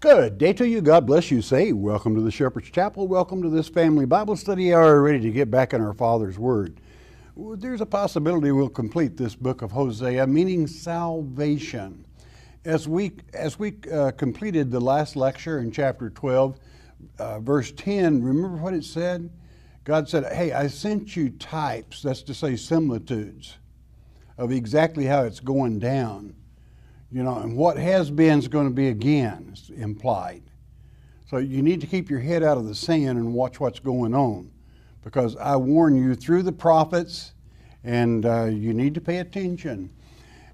Good day to you. God bless you. Say, welcome to the Shepherd's Chapel. Welcome to this family Bible study hour, ready to get back in our Father's Word. There's a possibility we'll complete this book of Hosea, meaning salvation. As we as we uh, completed the last lecture in chapter 12, uh, verse 10, remember what it said? God said, "Hey, I sent you types. That's to say, similitudes of exactly how it's going down." You know, and what has been is going to be again implied. So you need to keep your head out of the sand and watch what's going on, because I warn you through the prophets, and uh, you need to pay attention.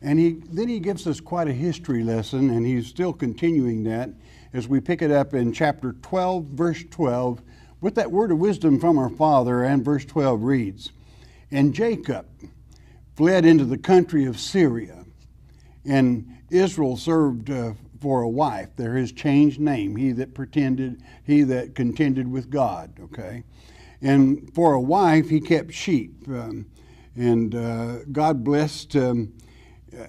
And he then he gives us quite a history lesson, and he's still continuing that as we pick it up in chapter 12, verse 12, with that word of wisdom from our father. And verse 12 reads, "And Jacob fled into the country of Syria, and Israel served uh, for a wife. There his changed name. He that pretended, he that contended with God. Okay, and for a wife he kept sheep, um, and uh, God blessed um, uh,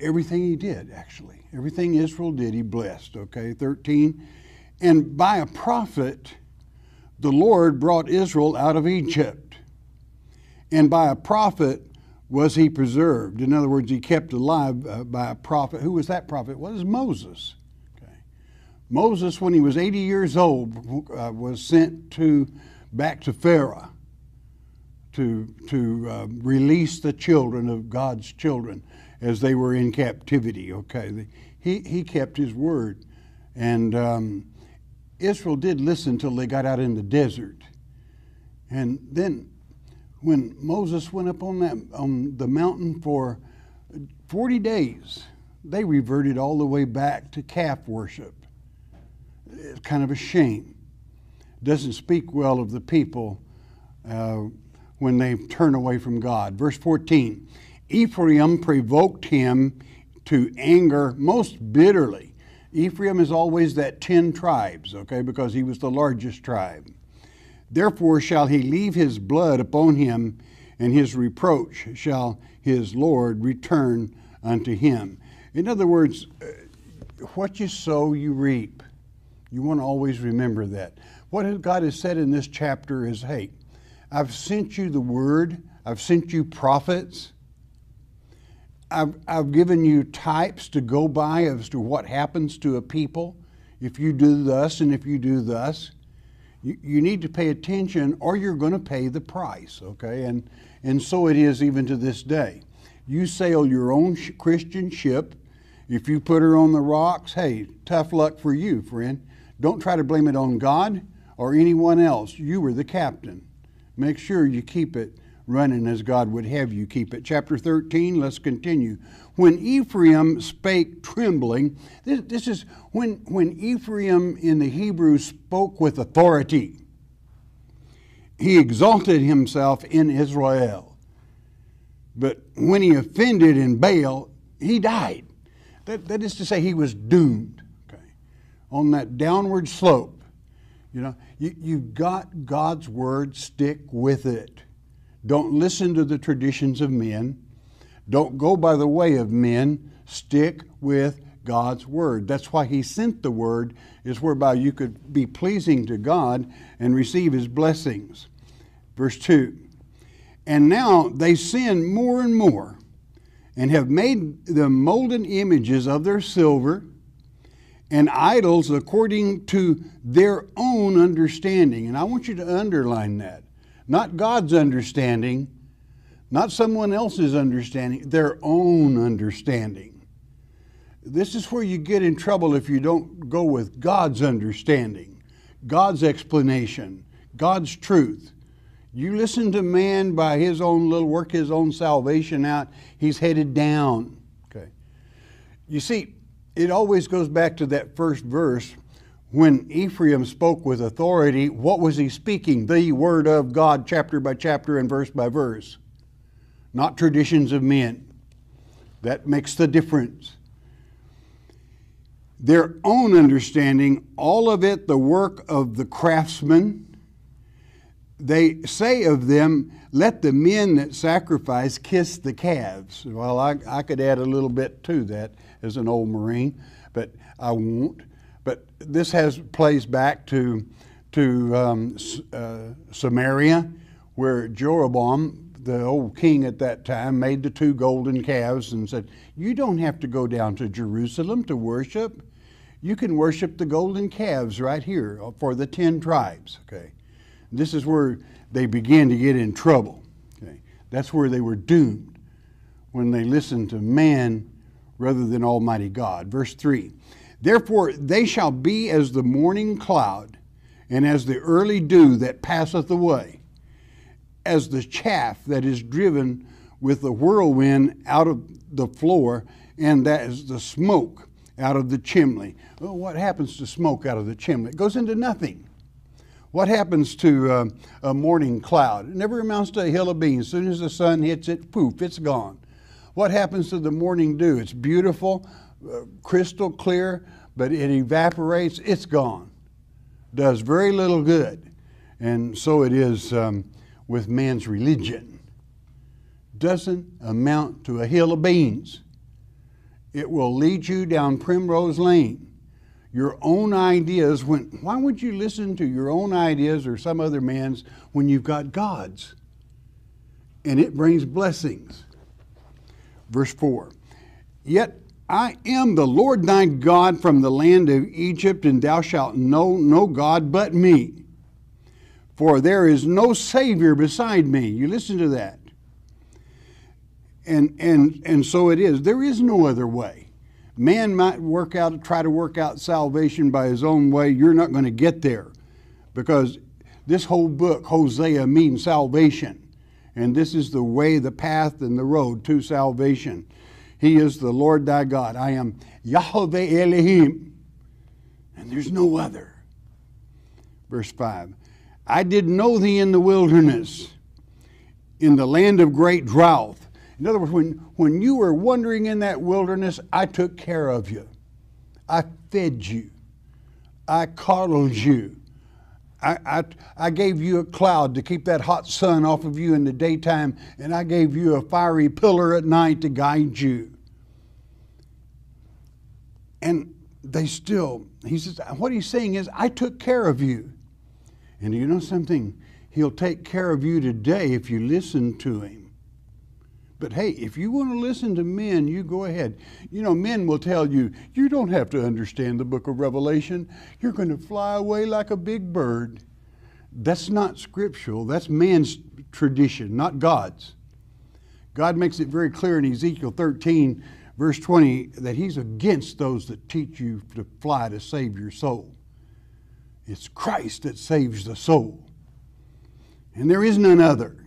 everything he did. Actually, everything Israel did, he blessed. Okay, thirteen, and by a prophet, the Lord brought Israel out of Egypt, and by a prophet was he preserved. In other words, he kept alive uh, by a prophet. Who was that prophet? Was Moses? Okay. Moses, when he was 80 years old, uh, was sent to back to Pharaoh to to uh, release the children of God's children as they were in captivity. Okay, he he kept his word, and um, Israel did listen until they got out in the desert, and then when Moses went up on that on the mountain for 40 days, they reverted all the way back to calf worship. It's kind of a shame. Doesn't speak well of the people uh, when they turn away from God. Verse 14 Ephraim provoked him to anger most bitterly. Ephraim is always that 10 tribes, okay, because he was the largest tribe. Therefore shall he leave his blood upon him, and his reproach shall his Lord return unto him. In other words, uh, what you sow, you reap. You want to always remember that. What God has said in this chapter is hey, I've sent you the word, I've sent you prophets, I've, I've given you types to go by as to what happens to a people if you do thus and if you do thus you, you need to pay attention or you're going to pay the price, okay? And, and so it is even to this day. You sail your own sh- Christian ship. If you put her on the rocks, hey, tough luck for you, friend. Don't try to blame it on God or anyone else. You were the captain. Make sure you keep it running as God would have you keep it. Chapter 13, let's continue. When Ephraim spake trembling, this, this is when, when Ephraim in the Hebrew spoke with authority, he exalted himself in Israel. But when he offended in Baal, he died. That, that is to say, he was doomed okay, on that downward slope. You know, you, you've got God's word, stick with it. Don't listen to the traditions of men. Don't go by the way of men. Stick with God's word. That's why he sent the word, is whereby you could be pleasing to God and receive his blessings. Verse 2 And now they sin more and more, and have made the molten images of their silver and idols according to their own understanding. And I want you to underline that. Not God's understanding, not someone else's understanding, their own understanding. This is where you get in trouble if you don't go with God's understanding, God's explanation, God's truth. You listen to man by his own little work, his own salvation out, he's headed down. Okay. You see, it always goes back to that first verse when Ephraim spoke with authority, what was he speaking? The Word of God, chapter by chapter and verse by verse, not traditions of men. That makes the difference. Their own understanding, all of it the work of the craftsman. They say of them, let the men that sacrifice kiss the calves. Well, I, I could add a little bit to that as an old Marine, but I won't. But this has plays back to to um, uh, Samaria, where Jeroboam, the old king at that time, made the two golden calves and said, "You don't have to go down to Jerusalem to worship. You can worship the golden calves right here for the ten tribes." Okay, this is where they began to get in trouble. Okay, that's where they were doomed when they listened to man rather than Almighty God. Verse three. Therefore, they shall be as the morning cloud, and as the early dew that passeth away, as the chaff that is driven with the whirlwind out of the floor, and that is the smoke out of the chimney. Well, what happens to smoke out of the chimney? It goes into nothing. What happens to uh, a morning cloud? It never amounts to a hill of beans. As soon as the sun hits it, poof, it's gone. What happens to the morning dew? It's beautiful, crystal clear, but it evaporates, it's gone. Does very little good. And so it is um, with man's religion. Doesn't amount to a hill of beans. It will lead you down Primrose Lane. Your own ideas, when, why would you listen to your own ideas or some other man's when you've got God's? And it brings blessings. Verse 4 Yet I am the Lord thy God from the land of Egypt, and thou shalt know no God but me. For there is no Savior beside me. You listen to that. And, and, and so it is. There is no other way. Man might work out, try to work out salvation by his own way. You're not going to get there because this whole book, Hosea, means salvation. And this is the way, the path, and the road to salvation. He is the Lord thy God. I am Yahweh Elohim, and there's no other. Verse 5 I did know thee in the wilderness, in the land of great drought. In other words, when, when you were wandering in that wilderness, I took care of you. I fed you. I coddled you. I, I, I, gave you a cloud to keep that hot sun off of you in the daytime, and I gave you a fiery pillar at night to guide you. And they still, he says, what he's saying is, I took care of you. And you know something? He'll take care of you today if you listen to him. But hey, if you want to listen to men, you go ahead. You know, men will tell you, you don't have to understand the book of Revelation. You're going to fly away like a big bird. That's not scriptural. That's man's tradition, not God's. God makes it very clear in Ezekiel 13, verse 20, that He's against those that teach you to fly to save your soul. It's Christ that saves the soul. And there is none other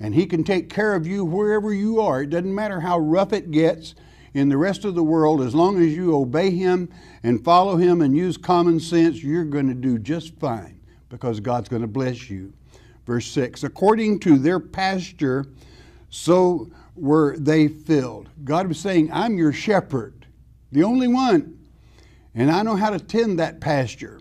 and He can take care of you wherever you are. It doesn't matter how rough it gets in the rest of the world, as long as you obey Him and follow Him and use common sense, you're going to do just fine because God's going to bless you. Verse 6 According to their pasture, so were they filled. God was saying, I'm your shepherd, the only one, and I know how to tend that pasture.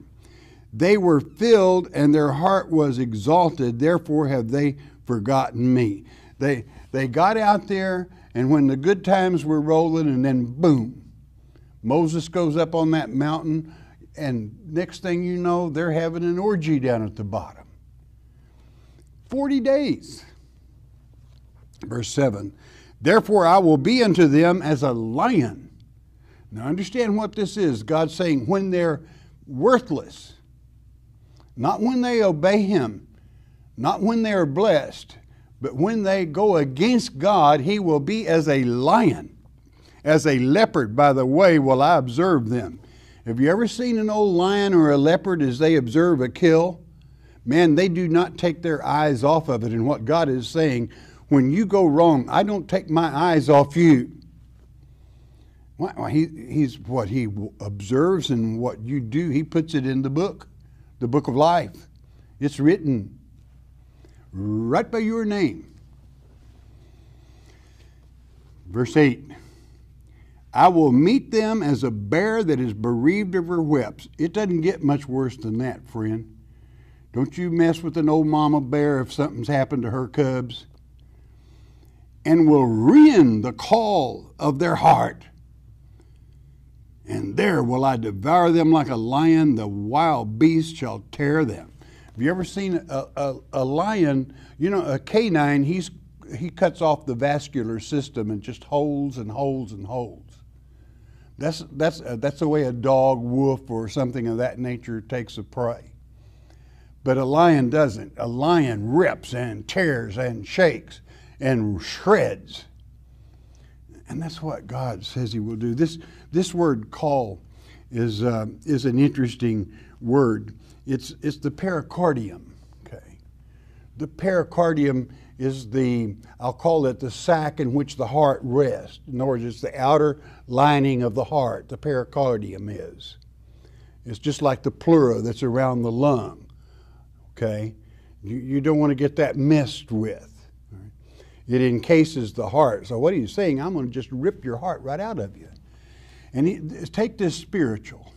They were filled and their heart was exalted, therefore have they forgotten me. They, they got out there, and when the good times were rolling, and then boom, Moses goes up on that mountain, and next thing you know, they're having an orgy down at the bottom. 40 days. Verse 7 Therefore I will be unto them as a lion. Now understand what this is. God's saying when they're worthless, not when they obey Him, not when they are blessed, but when they go against God, he will be as a lion, as a leopard, by the way, will I observe them. Have you ever seen an old lion or a leopard as they observe a kill? Man, they do not take their eyes off of it. And what God is saying, when you go wrong, I don't take my eyes off you. Well, he, he's what he observes and what you do, he puts it in the book, the book of life. It's written right by your name. Verse 8 I will meet them as a bear that is bereaved of her whelps. It doesn't get much worse than that, friend. Don't you mess with an old mama bear if something's happened to her cubs. And will rend the caul of their heart. And there will I devour them like a lion, the wild beast shall tear them. Have you ever seen a, a, a lion? You know, a canine, he's, he cuts off the vascular system and just holds and holds and holds. That's, that's, uh, that's the way a dog, wolf, or something of that nature takes a prey. But a lion doesn't. A lion rips and tears and shakes and shreds. And that's what God says He will do. This, this word caul is, uh, is an interesting word. It's, it's the pericardium. Okay. The pericardium is the, I'll call it the sac in which the heart rests. In other words, it's the outer lining of the heart, the pericardium is. It's just like the pleura that's around the lung. Okay? You, you don't want to get that messed with. It encases the heart. So, what are you saying? I'm going to just rip your heart right out of you. And he, take this spiritual.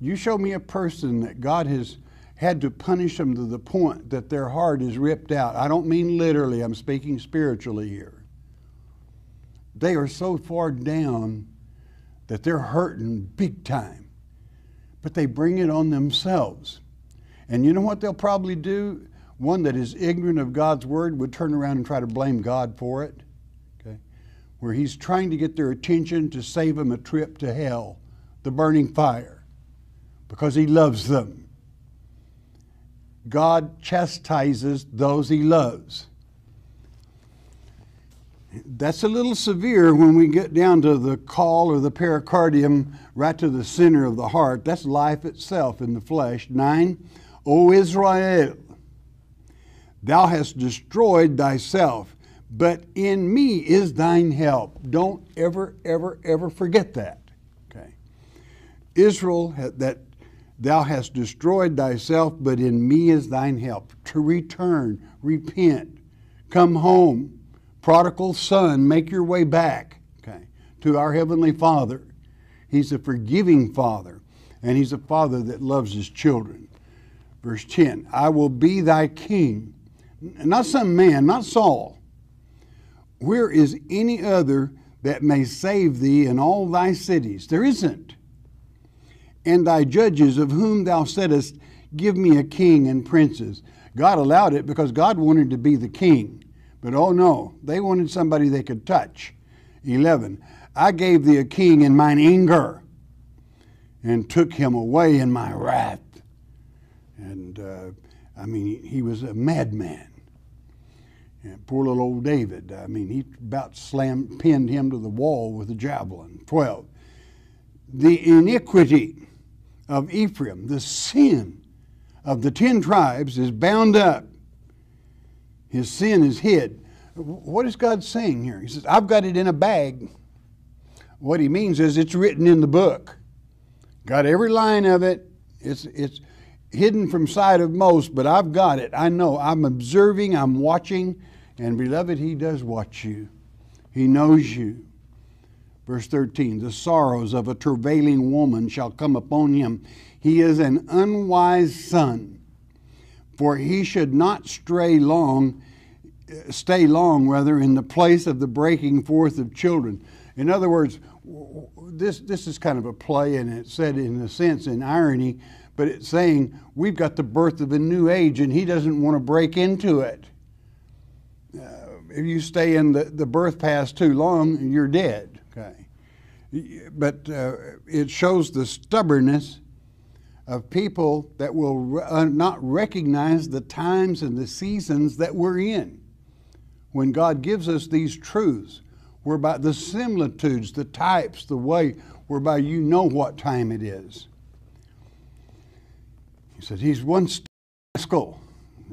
You show me a person that God has had to punish them to the point that their heart is ripped out. I don't mean literally, I'm speaking spiritually here. They are so far down that they're hurting big time, but they bring it on themselves. And you know what they'll probably do? One that is ignorant of God's word would turn around and try to blame God for it. Where he's trying to get their attention to save them a trip to hell, the burning fire, because he loves them. God chastises those he loves. That's a little severe when we get down to the caul or the pericardium, right to the center of the heart. That's life itself in the flesh. Nine, O Israel, thou hast destroyed thyself, but in me is thine help. Don't ever, ever, ever forget that. Okay. Israel, that Thou hast destroyed thyself, but in me is thine help. To return, repent, come home. Prodigal son, make your way back okay, to our Heavenly Father. He's a forgiving Father, and He's a Father that loves His children. Verse 10 I will be thy king. Not some man, not Saul. Where is any other that may save thee in all thy cities? There isn't and thy judges, of whom thou saidst, Give me a king and princes. God allowed it because God wanted to be the king. But oh no, they wanted somebody they could touch. 11. I gave thee a king in mine anger and took him away in my wrath. And uh, I mean, he was a madman. And poor little old David, I mean, he about slammed, pinned him to the wall with a javelin. 12. The iniquity of Ephraim, the sin of the ten tribes is bound up. His sin is hid. What is God saying here? He says, I've got it in a bag. What he means is it's written in the book. Got every line of it. It's, it's hidden from sight of most, but I've got it. I know. I'm observing, I'm watching, and beloved, he does watch you. He knows you. Verse 13 The sorrows of a travailing woman shall come upon him. He is an unwise son, for he should not stray long, stay long, rather, in the place of the breaking forth of children. In other words, this, this is kind of a play, and it's said in a sense in irony, but it's saying we've got the birth of a new age, and he doesn't want to break into it. If you stay in the, the birth path too long, you're dead. Okay, But uh, it shows the stubbornness of people that will uh, not recognize the times and the seasons that we're in. When God gives us these truths, whereby the similitudes, the types, the way whereby you know what time it is. He said, He's one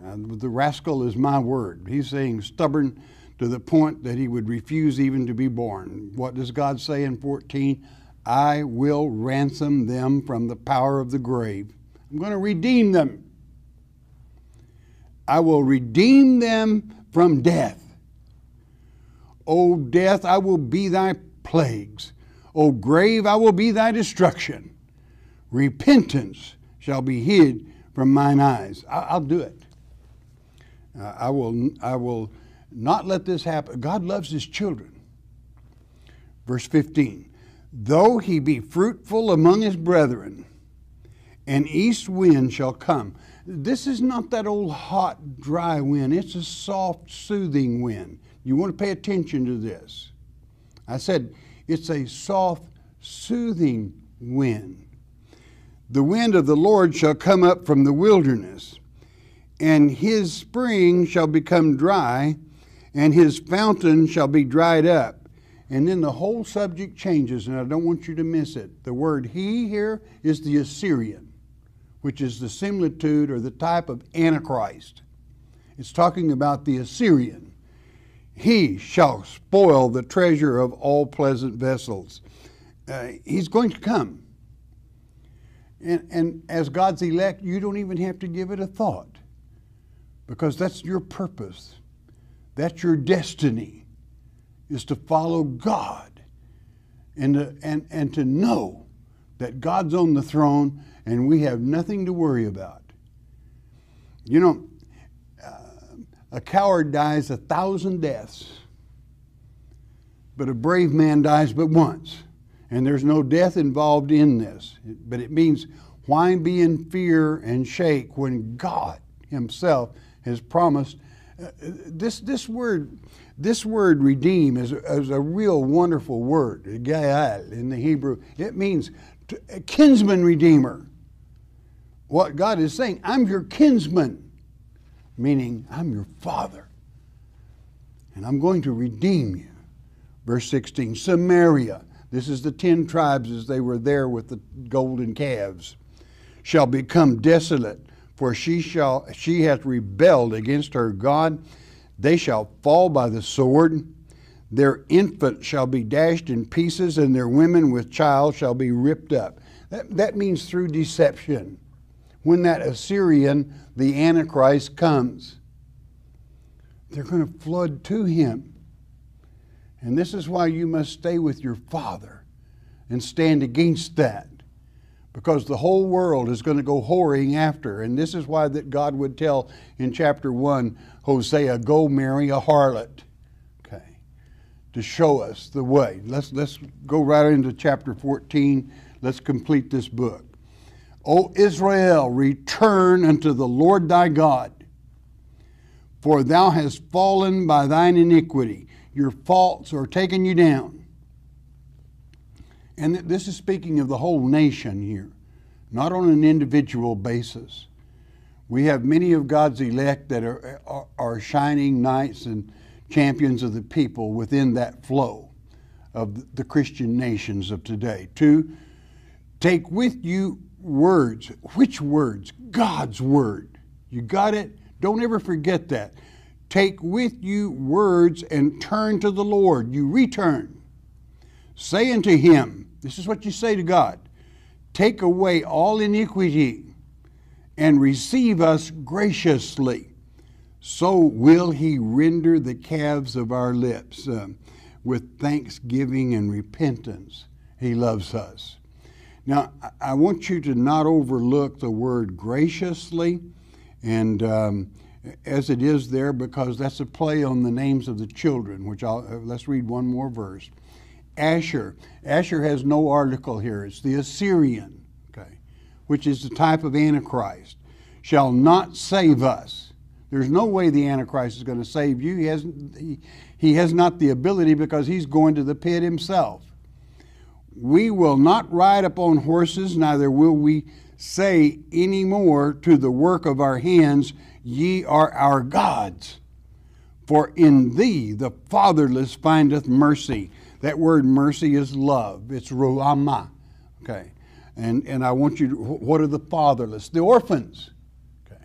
rascal. the rascal is my word. He's saying stubborn to the point that he would refuse even to be born. What does God say in 14? I will ransom them from the power of the grave. I'm going to redeem them. I will redeem them from death. O death, I will be thy plagues. O grave, I will be thy destruction. Repentance shall be hid from mine eyes. I'll do it. Uh, I will. I will not let this happen. God loves his children. Verse 15 Though he be fruitful among his brethren, an east wind shall come. This is not that old hot, dry wind. It's a soft, soothing wind. You want to pay attention to this. I said it's a soft, soothing wind. The wind of the Lord shall come up from the wilderness, and his spring shall become dry, and his fountain shall be dried up. And then the whole subject changes, and I don't want you to miss it. The word he here is the Assyrian, which is the similitude or the type of Antichrist. It's talking about the Assyrian. He shall spoil the treasure of all pleasant vessels. Uh, he's going to come. And, and as God's elect, you don't even have to give it a thought because that's your purpose. That's your destiny, is to follow God and to, and, and to know that God's on the throne and we have nothing to worry about. You know, uh, a coward dies a thousand deaths, but a brave man dies but once. And there's no death involved in this. But it means why be in fear and shake when God Himself has promised uh, this, this word, this word redeem is, is a real wonderful word, gaal in the Hebrew. It means to, kinsman redeemer. What God is saying, I'm your kinsman, meaning I'm your father, and I'm going to redeem you. Verse 16, Samaria, this is the ten tribes as they were there with the golden calves, shall become desolate for she shall she hath rebelled against her God. They shall fall by the sword. Their infant shall be dashed in pieces, and their women with child shall be ripped up. That, that means through deception. When that Assyrian, the Antichrist, comes, they're going to flood to him. And this is why you must stay with your father and stand against that because the whole world is going to go whoring after. And this is why that God would tell in chapter 1 Hosea, go marry a harlot. Okay. To show us the way. Let's let's go right into chapter 14. Let's complete this book. O Israel, return unto the Lord thy God, for thou hast fallen by thine iniquity. Your faults are taking you down. And this is speaking of the whole nation here, not on an individual basis. We have many of God's elect that are, are, are shining knights and champions of the people within that flow of the Christian nations of today. Two, take with you words. Which words? God's word. You got it? Don't ever forget that. Take with you words and turn to the Lord. You return. Say unto him, this is what you say to God Take away all iniquity and receive us graciously. So will he render the calves of our lips uh, with thanksgiving and repentance. He loves us. Now, I want you to not overlook the word graciously, and um, as it is there, because that's a play on the names of the children, which I'll, uh, let's read one more verse. Asshur. Asshur has no article here. It's the Assyrian, okay, which is the type of Antichrist. Shall not save us. There's no way the Antichrist is going to save you. He, hasn't, he, he has not the ability because he's going to the pit himself. We will not ride upon horses, neither will we say any more to the work of our hands, Ye are our gods. For in thee the fatherless findeth mercy. That word mercy is love. It's ruhama. Okay. And, and I want you to, what are the fatherless? The orphans. Okay.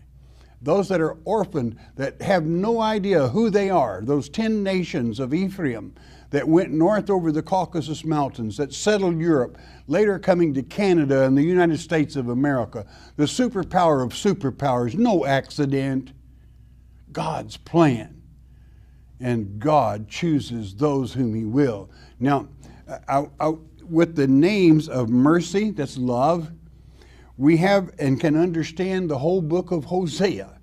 those that are orphaned, that have no idea who they are, those 10 nations of Ephraim that went north over the Caucasus Mountains, that settled Europe, later coming to Canada and the United States of America, the superpower of superpowers, no accident, God's plan. And God chooses those whom He will. Now, I, I, with the names of mercy, that's love, we have and can understand the whole book of Hosea.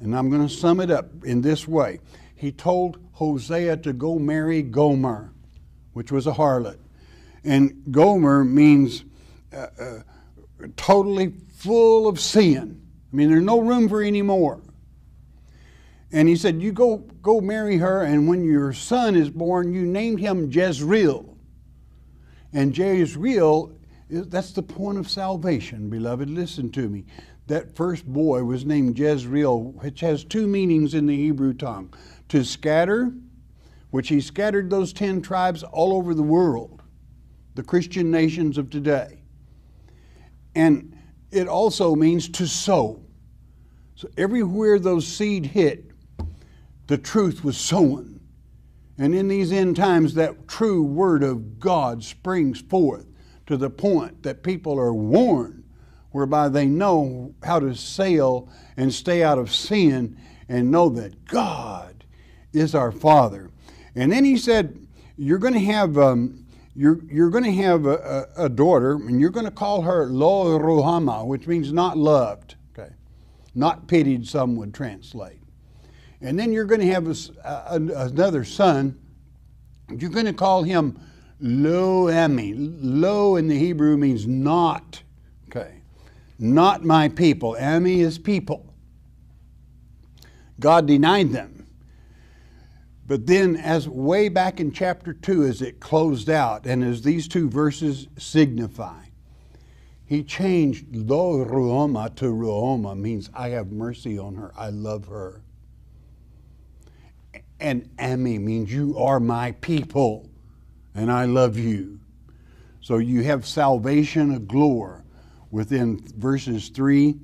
And I'm going to sum it up in this way. He told Hosea to go marry Gomer, which was a harlot. And Gomer means uh, uh, totally full of sin. I mean, there's no room for any more. And he said, You go, go marry her, and when your son is born, you name him Jezreel. And Jezreel that's the point of salvation, beloved. Listen to me. That first boy was named Jezreel, which has two meanings in the Hebrew tongue to scatter, which he scattered those ten tribes all over the world, the Christian nations of today. And it also means to sow. So everywhere those seed hit, the truth was sown. And in these end times, that true word of God springs forth to the point that people are warned, whereby they know how to sail and stay out of sin and know that God is our Father. And then he said, You're going to have. Um, you're, you're going to have a, a, a, daughter, and you're going to call her Lo Ruhama, which means not loved, okay? Not pitied, some would translate. And then you're going to have a, another son. You're going to call him Lo Ami. Lo in the Hebrew means not. Okay. Not my people. Ami is people. God denied them. But then, as way back in chapter 2, as it closed out, and as these two verses signify, he changed Lo Ruhama to Ruhama, means I have mercy on her, I love her. And Ami means you are my people and I love you. So you have salvation of glory within verses 3,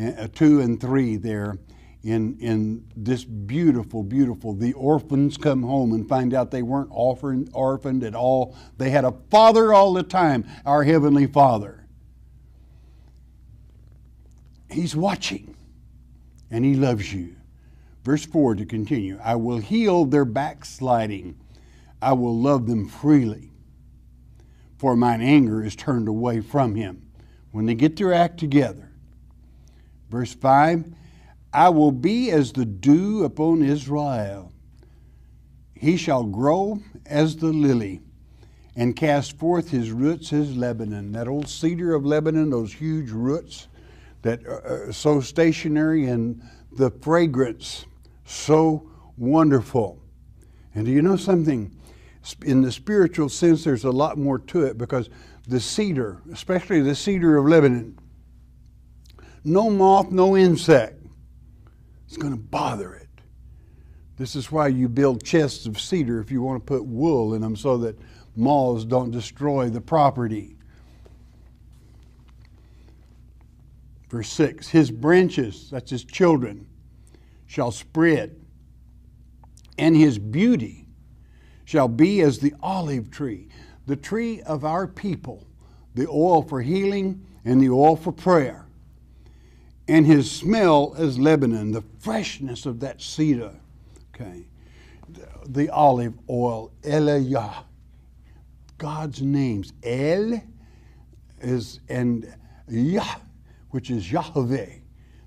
uh, 2 and 3 there in, in this beautiful, beautiful. The orphans come home and find out they weren't orphaned, orphaned at all. They had a father all the time, our Heavenly Father. He's watching and He loves you. Verse 4 to continue I will heal their backsliding I will love them freely, for mine anger is turned away from him. When they get their act together. Verse 5 I will be as the dew upon Israel. He shall grow as the lily and cast forth his roots as Lebanon. That old cedar of Lebanon, those huge roots that are so stationary and the fragrance so wonderful. And do you know something? in the spiritual sense, there's a lot more to it because the cedar, especially the cedar of Lebanon, no moth, no insect is going to bother it. This is why you build chests of cedar if you want to put wool in them so that moths don't destroy the property. Verse 6 His branches, that's his children, shall spread, and his beauty shall be as the olive tree, the tree of our people, the oil for healing and the oil for prayer. And his smell as Lebanon, the freshness of that cedar. Okay. The olive oil, Eliyah. God's names. El is and Yah, which is Yahweh.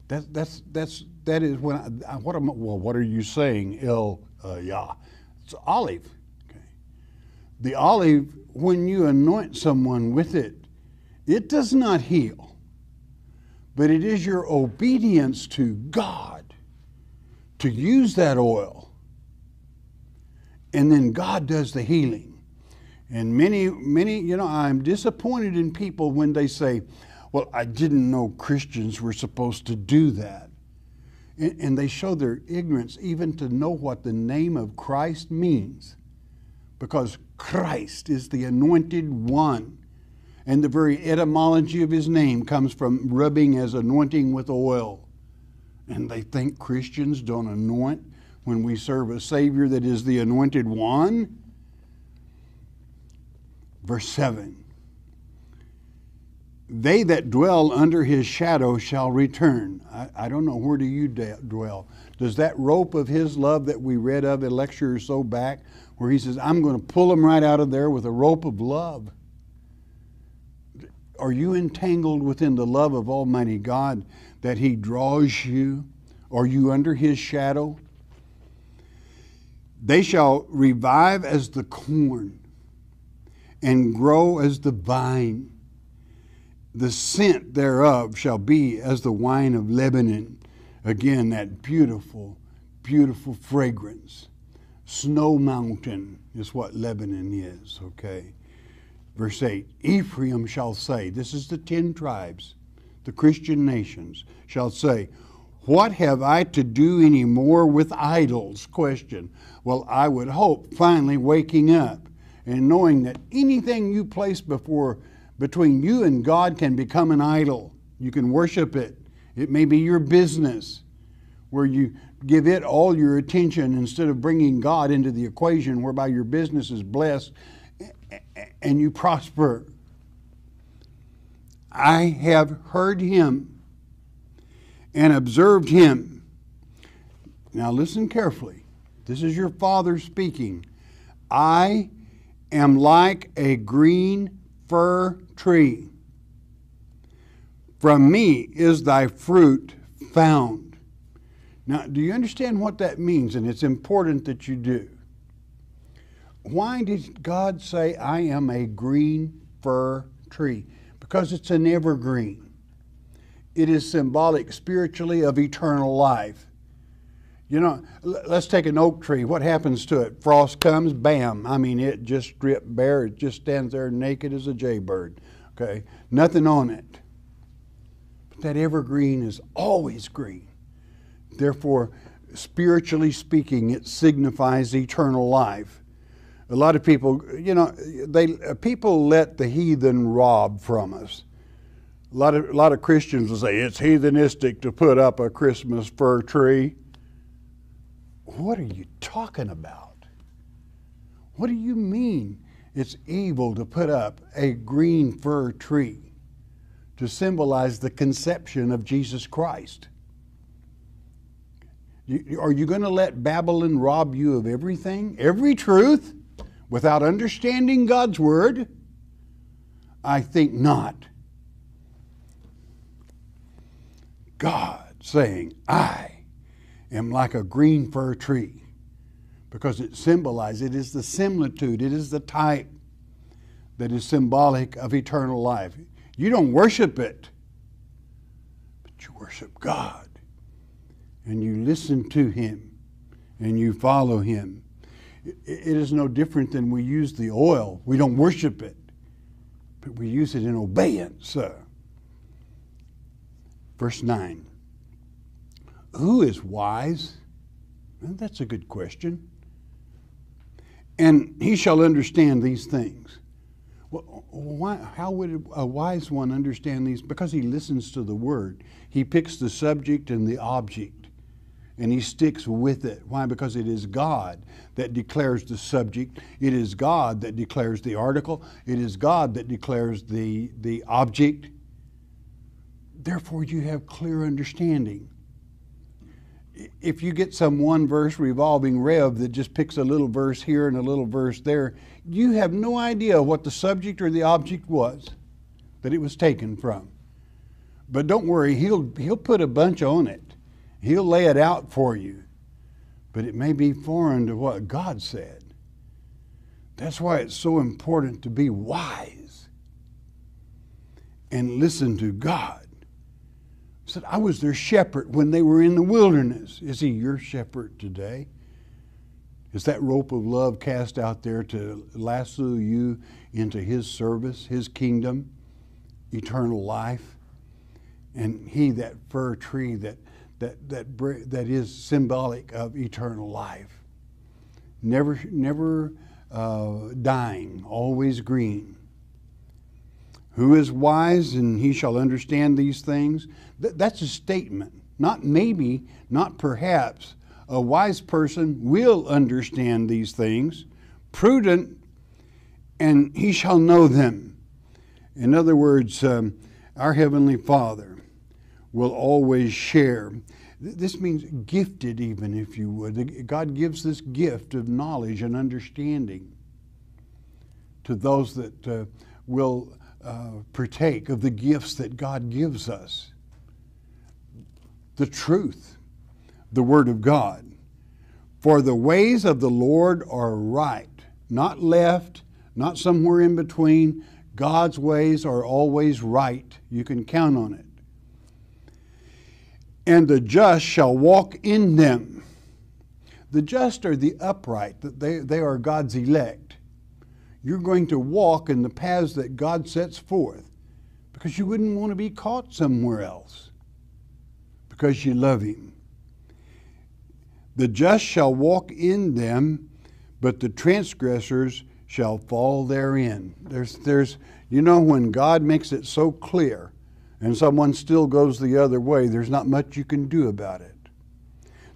That, that's, that's, that is when I, what am, well, what are you saying, El uh, Yah? It's olive. okay. The olive, when you anoint someone with it, it does not heal, but it is your obedience to God to use that oil. And then God does the healing. And many, many, you know, I'm disappointed in people when they say, well, I didn't know Christians were supposed to do that. And, and they show their ignorance even to know what the name of Christ means because Christ is the anointed one. And the very etymology of his name comes from rubbing as anointing with oil. And they think Christians don't anoint when we serve a Savior that is the anointed one. Verse 7 They that dwell under his shadow shall return. I, I don't know, where do you dwell? Does that rope of his love that we read of a lecture or so back, where he says, I'm going to pull them right out of there with a rope of love? Are you entangled within the love of Almighty God that He draws you? Are you under His shadow? They shall revive as the corn and grow as the vine. The scent thereof shall be as the wine of Lebanon. Again, that beautiful, beautiful fragrance. Snow mountain is what Lebanon is, okay? Verse 8 Ephraim shall say, This is the ten tribes, the Christian nations, shall say, What have I to do any more with idols? Question. Well, I would hope finally waking up and knowing that anything you place before between you and God can become an idol. You can worship it. It may be your business where you give it all your attention instead of bringing God into the equation whereby your business is blessed and you prosper. I have heard him and observed him. Now listen carefully. This is your father speaking. I am like a green fir tree. From me is thy fruit found. Now, do you understand what that means? And it's important that you do. Why did God say, I am a green fir tree? Because it's an evergreen. It is symbolic spiritually of eternal life. You know, let's take an oak tree. What happens to it? Frost comes, bam. I mean, it just stripped bare. It just stands there naked as a jaybird. Okay? Nothing on it. But that evergreen is always green. Therefore, spiritually speaking, it signifies eternal life a lot of people, you know, they uh, people let the heathen rob from us. A lot of a lot of Christians will say it's heathenistic to put up a Christmas fir tree. What are you talking about? What do you mean it's evil to put up a green fir tree to symbolize the conception of Jesus Christ? Are you going to let Babylon rob you of everything, every truth? without understanding God's Word? I think not. God saying, I am like a green fir tree because it symbolizes, it is the similitude, it is the type that is symbolic of eternal life. You don't worship it, but you worship God. And you listen to Him and you follow Him it is no different than we use the oil. We don't worship it, but we use it in obedience. Verse 9 Who is wise? Well, that's a good question. And he shall understand these things. Well, why, how would a wise one understand these? Because he listens to the word. He picks the subject and the object and he sticks with it. Why? Because it is God that declares the subject. It is God that declares the article. It is God that declares the, the object. Therefore, you have clear understanding. If you get some one verse revolving rev that just picks a little verse here and a little verse there, you have no idea what the subject or the object was that it was taken from. But don't worry, he'll, he'll put a bunch on it He'll lay it out for you, but it may be foreign to what God said. That's why it's so important to be wise and listen to God. He said, I was their shepherd when they were in the wilderness. Is he your shepherd today? Is that rope of love cast out there to lasso you into his service, his kingdom, eternal life? And he, that fir tree that that, that, that is symbolic of eternal life. Never, never uh, dying, always green. Who is wise and he shall understand these things? Th- that's a statement. not maybe, not perhaps. A wise person will understand these things, prudent, and he shall know them. In other words, um, our Heavenly Father will always share. This means gifted, even if you would. God gives this gift of knowledge and understanding to those that uh, will uh, partake of the gifts that God gives us. The truth, the Word of God. For the ways of the Lord are right, not left, not somewhere in between. God's ways are always right. You can count on it. And the just shall walk in them. The just are the upright, they, they are God's elect. You're going to walk in the paths that God sets forth because you wouldn't want to be caught somewhere else because you love Him. The just shall walk in them, but the transgressors shall fall therein. There's, there's, you know, when God makes it so clear and someone still goes the other way, there's not much you can do about it.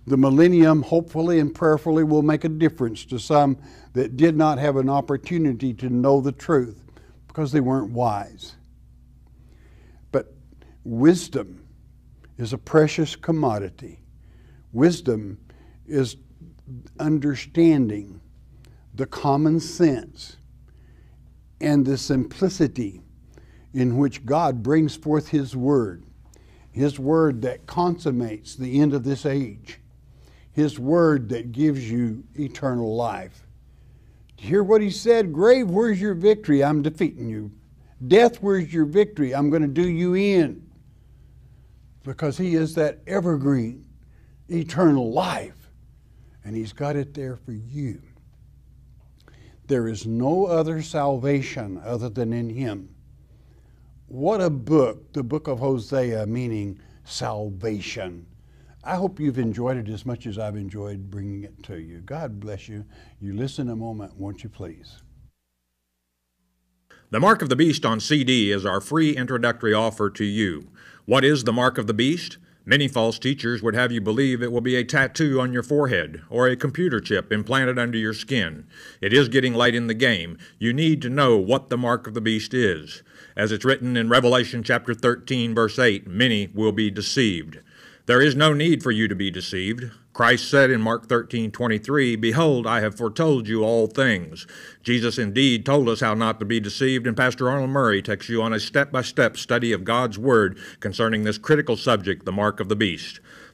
The millennium, hopefully and prayerfully, will make a difference to some that did not have an opportunity to know the truth because they weren't wise. But wisdom is a precious commodity. Wisdom is understanding the common sense and the simplicity in which God brings forth His Word, His Word that consummates the end of this age, His Word that gives you eternal life. Do you hear what He said? Grave, where's your victory? I'm defeating you. Death, where's your victory? I'm going to do you in. Because He is that evergreen, eternal life, and He's got it there for you. There is no other salvation other than in Him. What a book, the book of Hosea, meaning salvation. I hope you've enjoyed it as much as I've enjoyed bringing it to you. God bless you. You listen a moment, won't you please? The Mark of the Beast on CD is our free introductory offer to you. What is the Mark of the Beast? Many false teachers would have you believe it will be a tattoo on your forehead or a computer chip implanted under your skin. It is getting late in the game. You need to know what the mark of the beast is. As it's written in Revelation chapter 13 verse 8, many will be deceived. There is no need for you to be deceived. Christ said in Mark 13, 23, Behold, I have foretold you all things. Jesus indeed told us how not to be deceived, and Pastor Arnold Murray takes you on a step by step study of God's Word concerning this critical subject, the mark of the beast.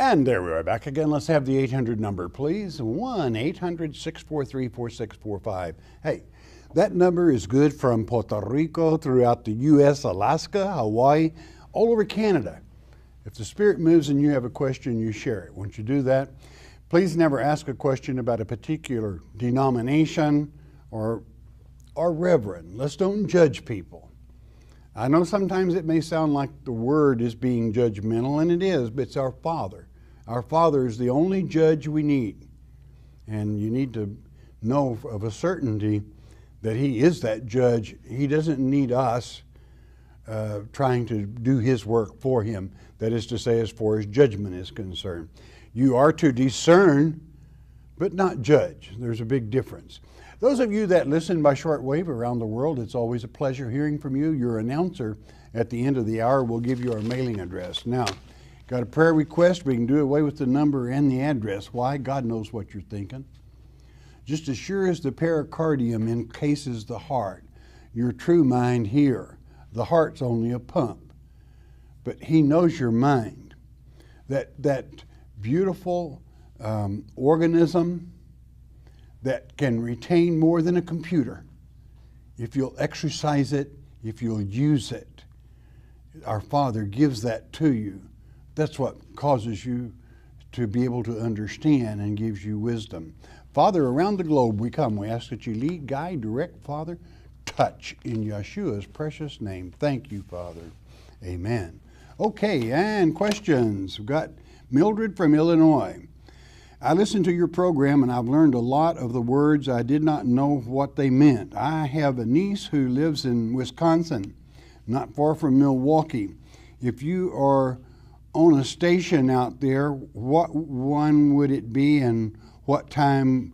And there we are back again. Let's have the 800 number, please. 1 800 643 4645. Hey, that number is good from Puerto Rico throughout the U.S., Alaska, Hawaii, all over Canada. If the Spirit moves and you have a question, you share it. Once you do that, please never ask a question about a particular denomination or, or reverend. Let's don't judge people. I know sometimes it may sound like the word is being judgmental, and it is, but it's our Father. Our Father is the only judge we need. And you need to know of a certainty that He is that judge. He doesn't need us uh, trying to do His work for Him, that is to say, as far as judgment is concerned. You are to discern, but not judge. There's a big difference. Those of you that listen by shortwave around the world, it's always a pleasure hearing from you. Your announcer at the end of the hour will give you our mailing address. Now, Got a prayer request? We can do away with the number and the address. Why? God knows what you're thinking. Just as sure as the pericardium encases the heart, your true mind here. The heart's only a pump. But He knows your mind. That, that beautiful um, organism that can retain more than a computer if you'll exercise it, if you'll use it. Our Father gives that to you that's what causes you to be able to understand and gives you wisdom. Father, around the globe we come. We ask that you lead, guide, direct, Father, touch in Yeshua's precious name. Thank you, Father. Amen. Okay, and questions. We've got Mildred from Illinois. I listened to your program and I've learned a lot of the words I did not know what they meant. I have a niece who lives in Wisconsin, not far from Milwaukee. If you are on a station out there, what one would it be and what time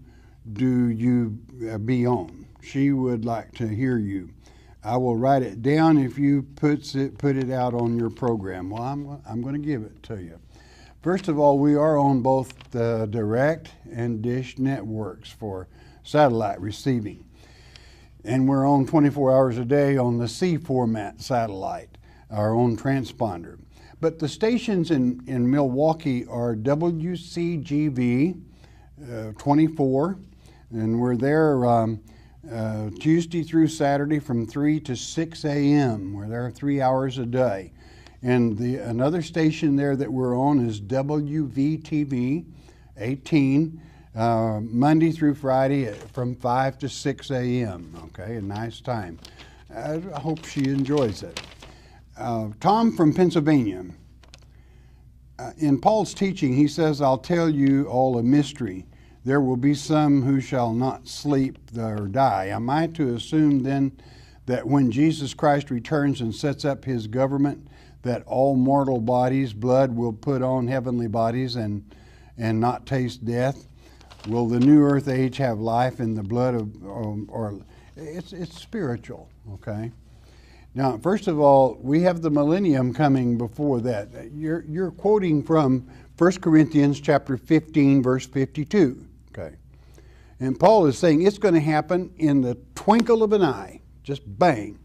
do you uh, be on? She would like to hear you. I will write it down if you puts it, put it out on your program. Well, I'm, I'm going to give it to you. First of all, we are on both the direct and dish networks for satellite receiving. And we're on 24 hours a day on the C format satellite, our own transponder. But the stations in, in Milwaukee are WCGV uh, 24, and we're there um, uh, Tuesday through Saturday from 3 to 6 a.m. We're there three hours a day. And the another station there that we're on is WVTV 18, uh, Monday through Friday from 5 to 6 a.m. Okay, a nice time. I hope she enjoys it. Uh, Tom from Pennsylvania. Uh, in Paul's teaching, he says, I'll tell you all a mystery. There will be some who shall not sleep or die. Am I to assume then that when Jesus Christ returns and sets up his government, that all mortal bodies, blood will put on heavenly bodies and, and not taste death? Will the new earth age have life in the blood of, or, or it's, it's spiritual, okay? Now, first of all, we have the millennium coming before that. You're, you're quoting from 1 Corinthians chapter 15, verse 52, okay? And Paul is saying it's going to happen in the twinkle of an eye, just bang,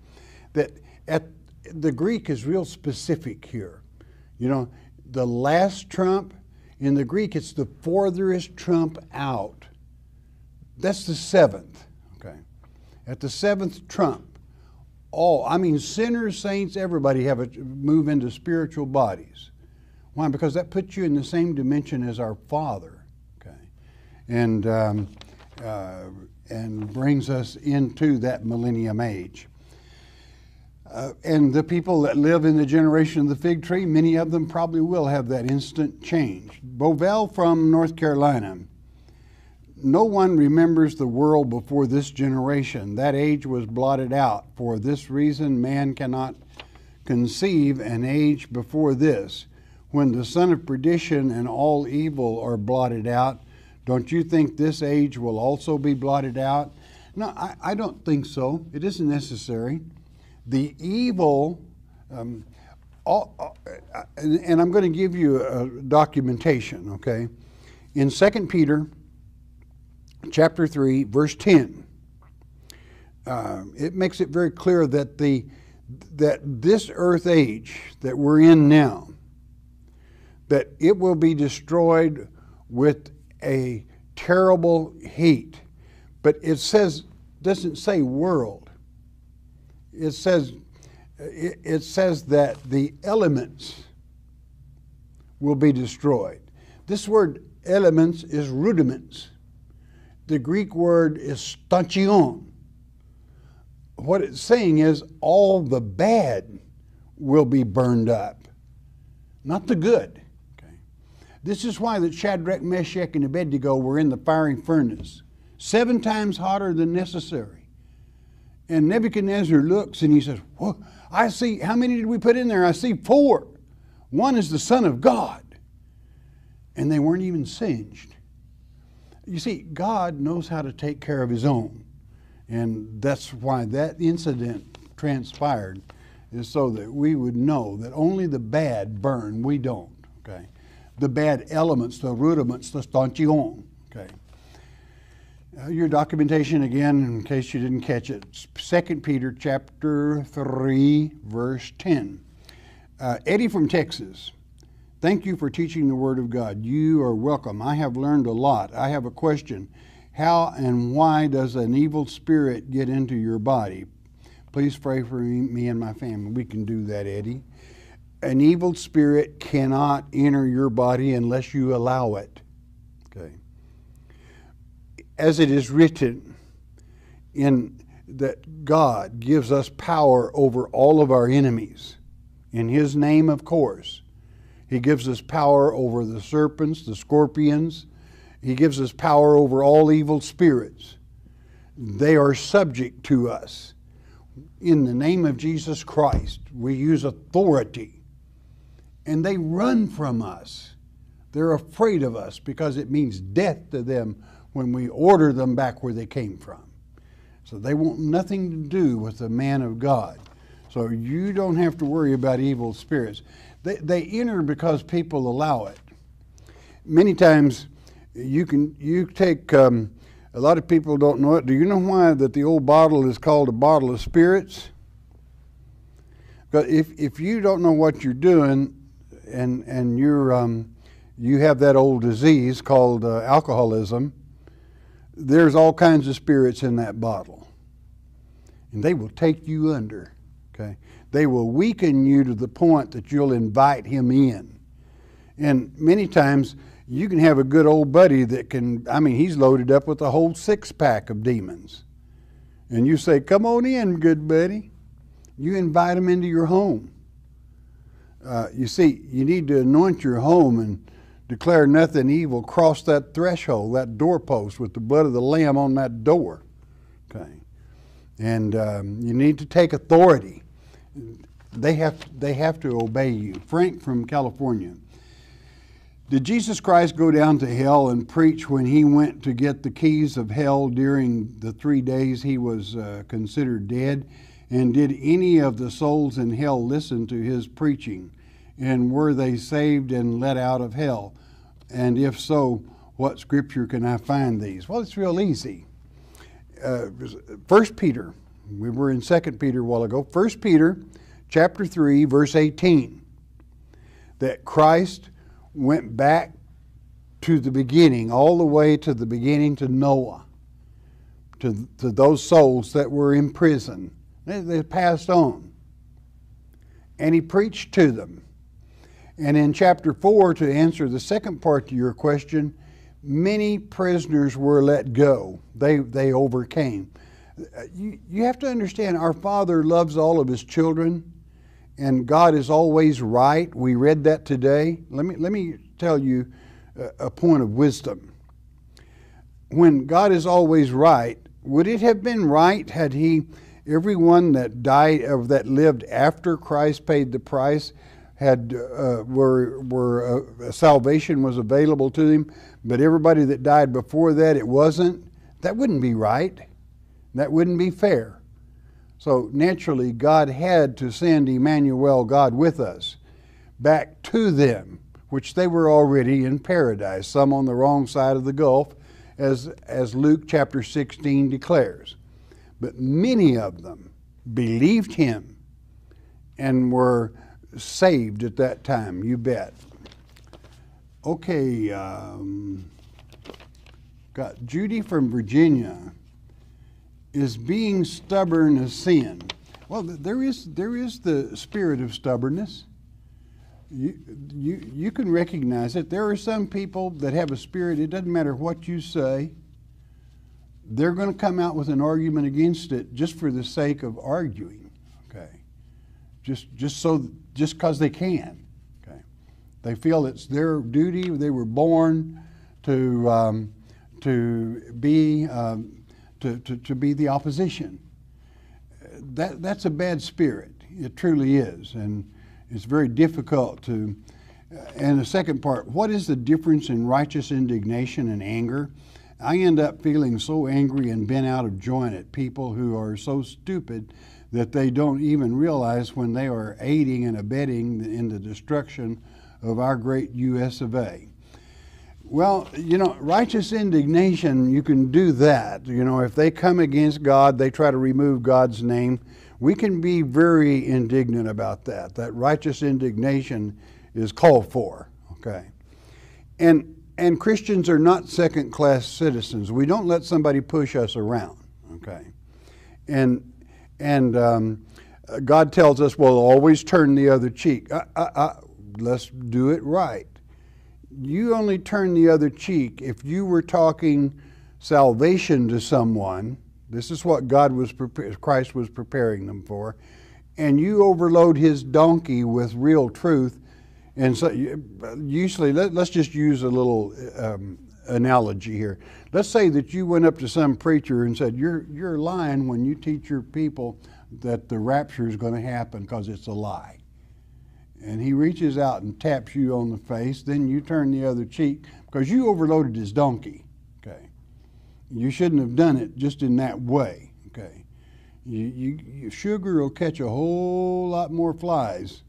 that at the Greek is real specific here. You know, the last trump, in the Greek, it's the farthest trump out. That's the seventh, okay? At the seventh trump, all, I mean, sinners, saints, everybody have a move into spiritual bodies. Why? Because that puts you in the same dimension as our Father, okay? And, um, uh, and brings us into that millennium age. Uh, and the people that live in the generation of the fig tree, many of them probably will have that instant change. Bovell from North Carolina. No one remembers the world before this generation. That age was blotted out. For this reason, man cannot conceive an age before this. When the son of perdition and all evil are blotted out, don't you think this age will also be blotted out? No, I, I don't think so. It isn't necessary the evil, um, all, uh, and I'm going to give you a documentation, okay? In 2 Peter chapter 3, verse 10, uh, it makes it very clear that, the, that this earth age that we're in now, that it will be destroyed with a terrible heat. But it says, doesn't say world it says it says that the elements will be destroyed. This word elements is rudiments. The Greek word is stoicheion. What it's saying is all the bad will be burned up, not the good. Okay. This is why the Shadrach, Meshach, and Abednego were in the fiery furnace, seven times hotter than necessary. And Nebuchadnezzar looks and he says, Well, I see, how many did we put in there? I see four. One is the Son of God. And they weren't even singed. You see, God knows how to take care of his own. And that's why that incident transpired, is so that we would know that only the bad burn, we don't. Okay? The bad elements, the rudiments, the stoicheion. Okay? Uh, your documentation again, in case you didn't catch it, 2 Peter chapter 3, verse 10. Uh, Eddie from Texas, thank you for teaching the Word of God. You are welcome. I have learned a lot. I have a question. How and why does an evil spirit get into your body? Please pray for me and my family. We can do that, Eddie. An evil spirit cannot enter your body unless you allow it. Okay as it is written in that God gives us power over all of our enemies. In His name, of course. He gives us power over the serpents, the scorpions. He gives us power over all evil spirits. They are subject to us. In the name of Jesus Christ, we use authority. And they run from us. They're afraid of us because it means death to them when we order them back where they came from. So they want nothing to do with the man of God. So you don't have to worry about evil spirits. They, they enter because people allow it. Many times you can you take um, a lot of people don't know it. Do you know why that the old bottle is called a bottle of spirits? But if if you don't know what you're doing, and and you're um, you have that old disease called uh, alcoholism, there's all kinds of spirits in that bottle. And they will take you under. Okay? They will weaken you to the point that you'll invite him in. And many times you can have a good old buddy that can, I mean, he's loaded up with a whole six pack of demons. And you say, Come on in, good buddy. You invite him into your home. Uh, you see, you need to anoint your home and declare nothing evil, cross that threshold, that doorpost with the blood of the Lamb on that door. Okay. And um, you need to take authority. They have, they have to obey you. Frank from California. Did Jesus Christ go down to hell and preach when he went to get the keys of hell during the three days he was uh, considered dead? And did any of the souls in hell listen to his preaching? And were they saved and let out of hell? And if so, what scripture can I find these? Well, it's real easy. Uh, First Peter, we were in Second Peter a while ago. First Peter, chapter three, verse eighteen, that Christ went back to the beginning, all the way to the beginning to Noah, to, to those souls that were in prison. They, they passed on. And he preached to them. And in chapter 4, to answer the second part to your question, many prisoners were let go. They, they overcame. You, you have to understand, our Father loves all of His children, and God is always right. We read that today. Let me, let me tell you a, point of wisdom. When God is always right, would it have been right had He, everyone that died or that lived after Christ paid the price, had uh, were were uh, salvation was available to him, but everybody that died before that it wasn't. That wouldn't be right. That wouldn't be fair. So naturally, God had to send Emmanuel, God with us, back to them, which they were already in paradise. Some on the wrong side of the gulf, as as Luke chapter 16 declares. But many of them believed him and were saved at that time, you bet. Okay, um, got Judy from Virginia. Is being stubborn a sin? Well, there is there is the spirit of stubbornness. You, you, you can recognize it. There are some people that have a spirit, it doesn't matter what you say, they're going to come out with an argument against it just for the sake of arguing. Okay. Just, just so just because they can. Okay, they feel it's their duty. They were born to um, to be um, to, to, to be the opposition. That that's a bad spirit. It truly is, and it's very difficult to. Uh, and the second part, what is the difference in righteous indignation and anger? I end up feeling so angry and bent out of joint at people who are so stupid that they don't even realize when they are aiding and abetting in the destruction of our great U.S. of A. Well, you know, righteous indignation, you can do that. You know, if they come against God, they try to remove God's name. We can be very indignant about that. That righteous indignation is called for, okay? And and Christians are not second class citizens. We don't let somebody push us around, okay? And and um, God tells us, well, always turn the other cheek. Uh, uh, uh, let's do it right. You only turn the other cheek if you were talking salvation to someone, this is what God was Christ was preparing them for, and you overload his donkey with real truth, and so usually let, us just use a little um, analogy here. Let's say that you went up to some preacher and said, "You're you're lying when you teach your people that the rapture is going to happen because it's a lie." And he reaches out and taps you on the face. Then you turn the other cheek because you overloaded his donkey. Okay, you shouldn't have done it just in that way. Okay, you, you, sugar will catch a whole lot more flies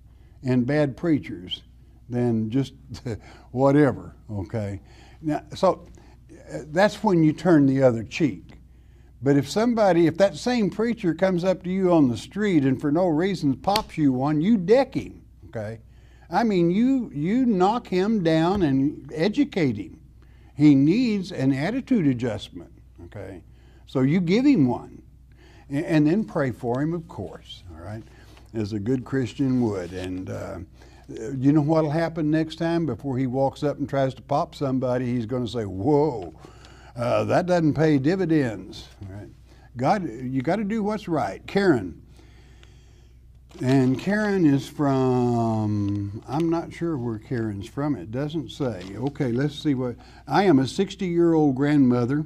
and bad preachers than just whatever. Okay, now so that's when you turn the other cheek. But if somebody, if that same preacher comes up to you on the street and for no reason pops you one, you deck him. Okay, I mean you you knock him down and educate him. He needs an attitude adjustment. Okay, so you give him one, and, and then pray for him, of course. All right, as a good Christian would, and. Uh, you know what'll happen next time before he walks up and tries to pop somebody? He's going to say, "Whoa, uh, that doesn't pay dividends." Right? God, you got to do what's right. Karen, and Karen is from. I'm not sure where Karen's from. It doesn't say. Okay, let's see what. I am a 60-year-old grandmother.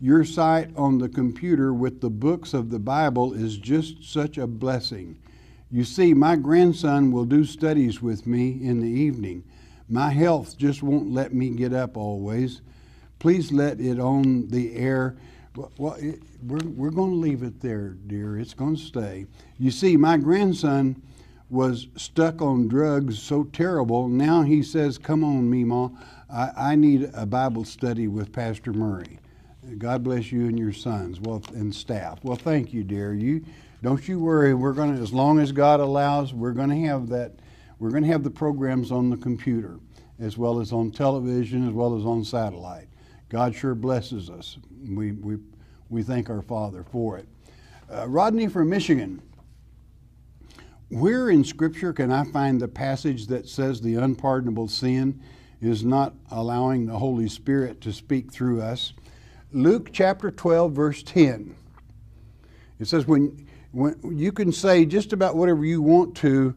Your site on the computer with the books of the Bible is just such a blessing. You see, my grandson will do studies with me in the evening. My health just won't let me get up always. Please let it on the air. Well, it, we're, we're going to leave it there, dear. It's going to stay. You see, my grandson was stuck on drugs so terrible. Now he says, Come on, Mima, I, I need a Bible study with Pastor Murray. God bless you and your sons well, and staff. Well, thank you, dear. You don't you worry. We're going to, as long as God allows, we're going to have that. We're going to have the programs on the computer, as well as on television, as well as on satellite. God sure blesses us. We we we thank our Father for it. Uh, Rodney from Michigan. Where in Scripture can I find the passage that says the unpardonable sin is not allowing the Holy Spirit to speak through us? Luke chapter 12, verse 10. It says, when when you can say just about whatever you want to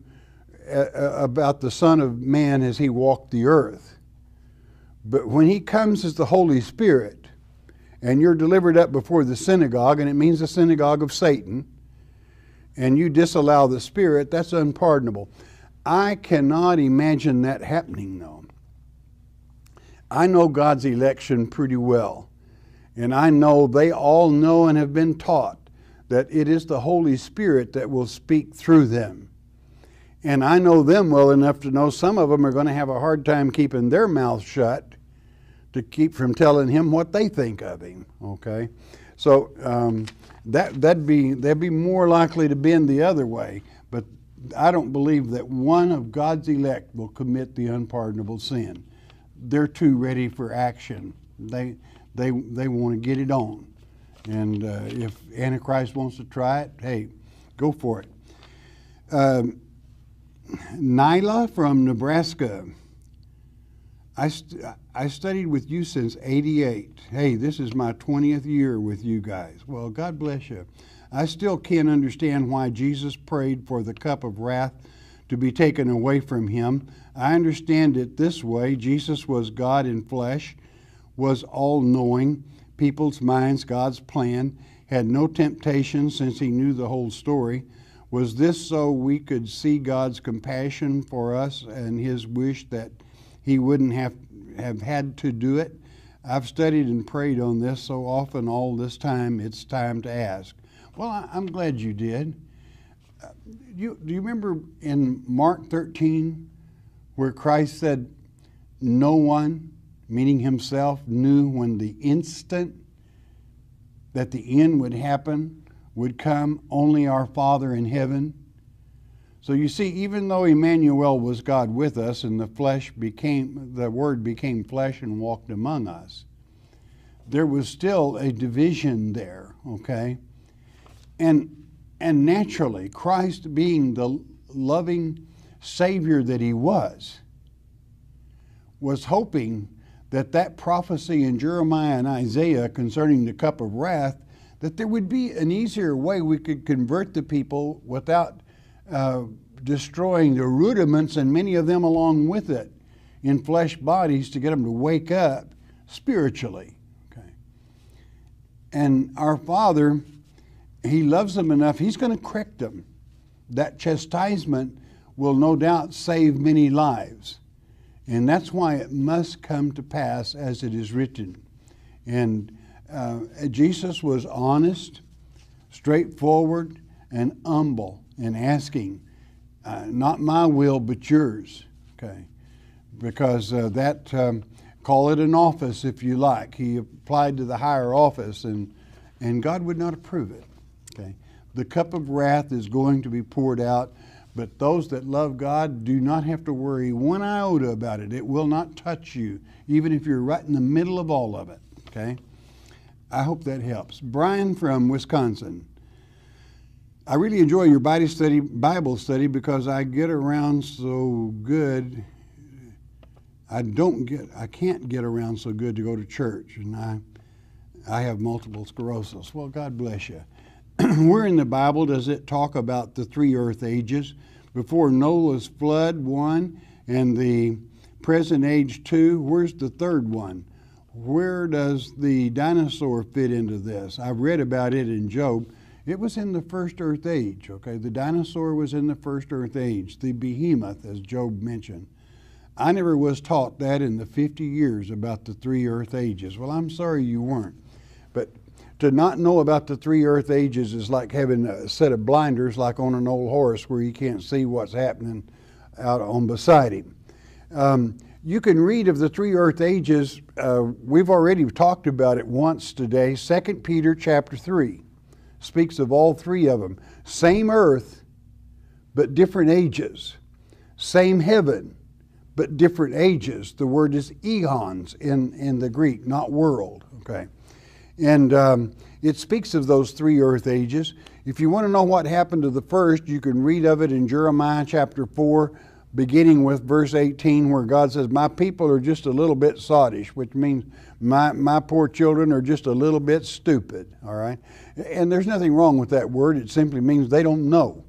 uh, uh, about the Son of Man as he walked the earth. But when he comes as the Holy Spirit, and you're delivered up before the synagogue, and it means the synagogue of Satan, and you disallow the Spirit, that's unpardonable. I cannot imagine that happening, though. I know God's election pretty well, and I know they all know and have been taught that it is the Holy Spirit that will speak through them. And I know them well enough to know some of them are going to have a hard time keeping their mouth shut to keep from telling him what they think of him. Okay, so um, that that'd be they'd be more likely to bend the other way. But I don't believe that one of God's elect will commit the unpardonable sin. They're too ready for action. They they they want to get it on. And uh, if Antichrist wants to try it, hey, go for it. Um, Nyla from Nebraska. I, I studied with you since 88. Hey, this is my 20th year with you guys. Well, God bless you. I still can't understand why Jesus prayed for the cup of wrath to be taken away from him. I understand it this way Jesus was God in flesh, was all knowing people's minds God's plan, had no temptation since he knew the whole story. Was this so we could see God's compassion for us and his wish that he wouldn't have, have had to do it? I've studied and prayed on this so often all this time, it's time to ask. Well, I'm glad you did. Uh, you, do you remember in Mark 13 where Christ said, No one meaning himself, knew when the instant that the end would happen would come, only our Father in heaven. So you see, even though Emmanuel was God with us and the flesh became, the Word became flesh and walked among us, there was still a division there, okay? And, and naturally, Christ being the loving Savior that He was, was hoping that that prophecy in Jeremiah and Isaiah concerning the cup of wrath, that there would be an easier way we could convert the people without uh, destroying the rudiments and many of them along with it in flesh bodies to get them to wake up spiritually. Okay. And our Father, He loves them enough, He's going to correct them. That chastisement will no doubt save many lives. And that's why it must come to pass as it is written. And uh, Jesus was honest, straightforward, and humble in asking, uh, not my will, but yours. Okay. Because uh, that, um, call it an office if you like. He applied to the higher office, and, and God would not approve it. Okay. The cup of wrath is going to be poured out but those that love God do not have to worry one iota about it. It will not touch you, even if you're right in the middle of all of it. Okay? I hope that helps. Brian from Wisconsin. I really enjoy your Bible study, Bible study because I get around so good. I don't get, I can't get around so good to go to church, and I, I have multiple sclerosis. Well, God bless you. where in the Bible does it talk about the three earth ages? Before Noah's flood, one, and the present age, two. Where's the third one? Where does the dinosaur fit into this? I've read about it in Job. It was in the first earth age, okay? The dinosaur was in the first earth age, the behemoth, as Job mentioned. I never was taught that in the 50 years about the three earth ages. Well, I'm sorry you weren't. But to not know about the three earth ages is like having a set of blinders like on an old horse where you can't see what's happening out on beside him. Um, you can read of the three earth ages. Uh, we've already talked about it once today. Second Peter chapter 3 speaks of all three of them. Same earth, but different ages. Same heaven, but different ages. The word is eons in, in the Greek, not world. Okay. And um, it speaks of those three earth ages. If you want to know what happened to the first, you can read of it in Jeremiah chapter 4, beginning with verse 18, where God says, My people are just a little bit sottish, which means my, my poor children are just a little bit stupid, all right? And there's nothing wrong with that word, it simply means they don't know.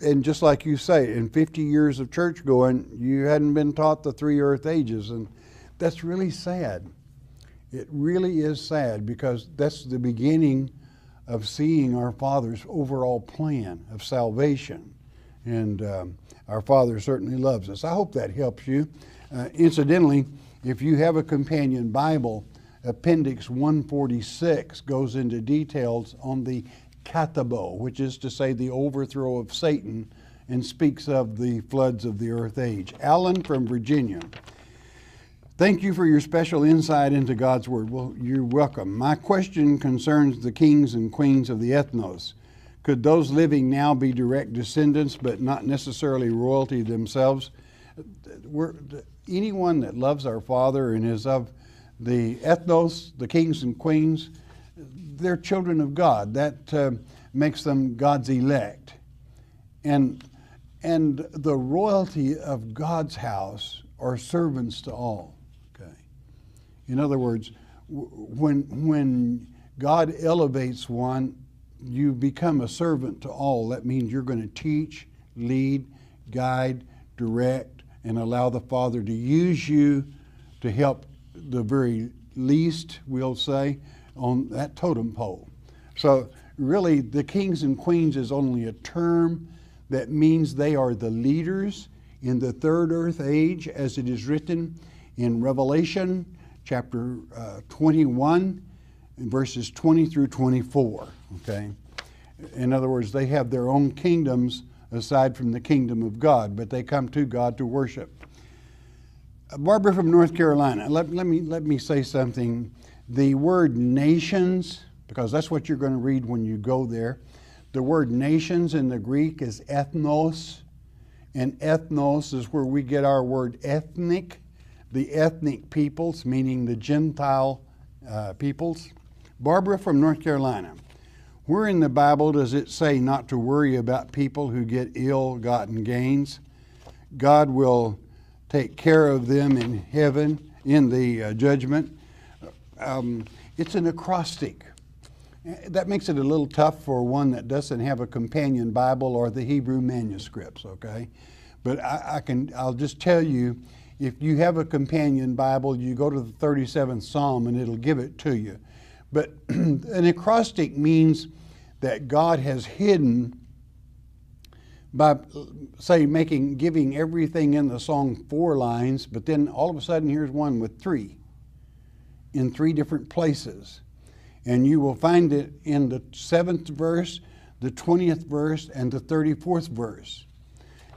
And just like you say, in 50 years of church going, you hadn't been taught the three earth ages, and that's really sad. It really is sad because that's the beginning of seeing our Father's overall plan of salvation. And um, our Father certainly loves us. I hope that helps you. Uh, incidentally, if you have a companion Bible, Appendix 146 goes into details on the katabole, which is to say the overthrow of Satan, and speaks of the floods of the earth age. Alan from Virginia. Thank you for your special insight into God's Word. Well, you're welcome. My question concerns the kings and queens of the ethnos. Could those living now be direct descendants, but not necessarily royalty themselves? We're, anyone that loves our Father and is of the ethnos, the kings and queens, they're children of God. That uh, makes them God's elect. And, and the royalty of God's house are servants to all. Okay. In other words, when, when God elevates one, you become a servant to all. That means you're going to teach, lead, guide, direct, and allow the Father to use you to help the very least, we'll say, on that totem pole. So, really, the kings and queens is only a term that means they are the leaders in the third earth age, as it is written in Revelation chapter uh, 21, verses 20 through 24. Okay? In other words, they have their own kingdoms aside from the kingdom of God, but they come to God to worship. Barbara from North Carolina, let, let, me, let me say something. The word nations, because that's what you're going to read when you go there, the word nations in the Greek is ethnos, and ethnos is where we get our word ethnic the ethnic peoples, meaning the Gentile uh, peoples. Barbara from North Carolina. Where in the Bible does it say not to worry about people who get ill gotten gains? God will take care of them in heaven in the uh, judgment. Um, it's an acrostic. That makes it a little tough for one that doesn't have a companion Bible or the Hebrew manuscripts, okay? But I, I can, I'll just tell you, if you have a companion Bible, you go to the 37th Psalm and it'll give it to you. But an acrostic means that God has hidden by say making giving everything in the song four lines, but then all of a sudden here's one with three in three different places. And you will find it in the seventh verse, the 20th verse, and the 34th verse.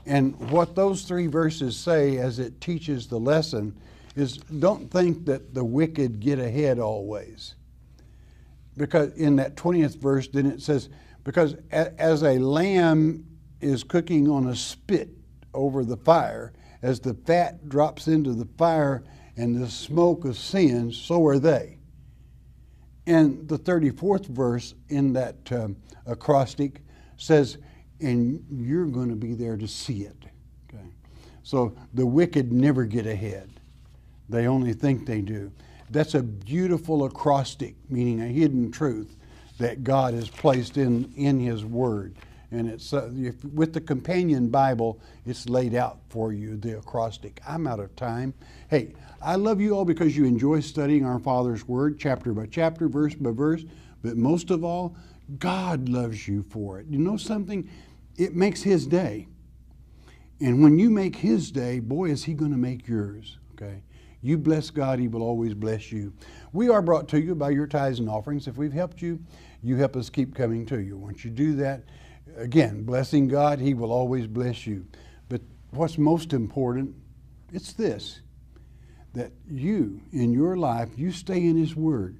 And what those three verses say as it teaches the lesson is don't think that the wicked get ahead always. Because in that 20th verse, then it says, because as a lamb is cooking on a spit over the fire, as the fat drops into the fire and the smoke ascends, so are they. And the 34th verse in that um, acrostic says, and you're going to be there to see it. Okay? So the wicked never get ahead. They only think they do. That's a beautiful acrostic, meaning a hidden truth that God has placed in, in His Word. And it's uh, if, with the companion Bible, it's laid out for you, the acrostic. I'm out of time. Hey, I love you all because you enjoy studying our Father's Word, chapter by chapter, verse by verse. But most of all, God loves you for it. You know something? It makes His day. And when you make His day, boy, is He going to make yours. Okay? You bless God, He will always bless you. We are brought to you by your tithes and offerings. If we've helped you, you help us keep coming to you. Once you do that, again, blessing God, He will always bless you. But what's most important, it's this that you, in your life, you stay in His Word.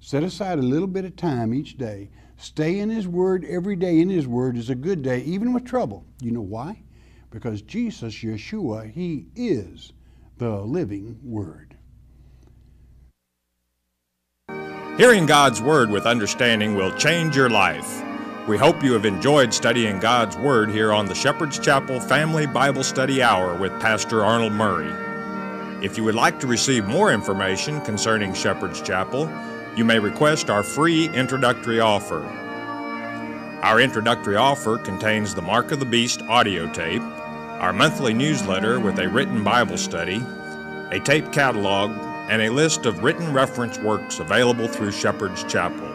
Set aside a little bit of time each day. Stay in His Word every day in His Word is a good day, even with trouble. You know why? Because Jesus, Yeshua, He is the living Word. Hearing God's Word with understanding will change your life. We hope you have enjoyed studying God's Word here on the Shepherd's Chapel Family Bible Study Hour with Pastor Arnold Murray. If you would like to receive more information concerning Shepherd's Chapel, you may request our free introductory offer. Our introductory offer contains the Mark of the Beast audio tape, our monthly newsletter with a written Bible study, a tape catalog, and a list of written reference works available through Shepherd's Chapel.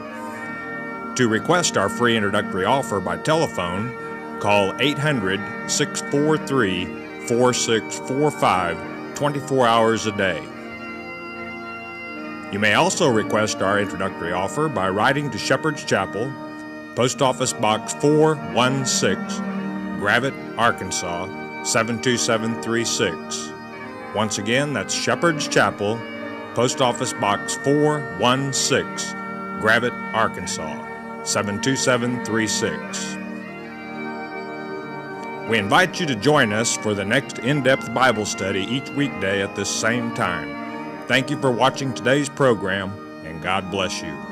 To request our free introductory offer by telephone, call 800 643 4645 24 hours a day. You may also request our introductory offer by writing to Shepherd's Chapel, Post Office Box 416, Gravette, Arkansas 72736. Once again, that's Shepherd's Chapel, Post Office Box 416, Gravette, Arkansas 72736. We invite you to join us for the next in depth Bible study each weekday at this same time. Thank you for watching today's program, and God bless you.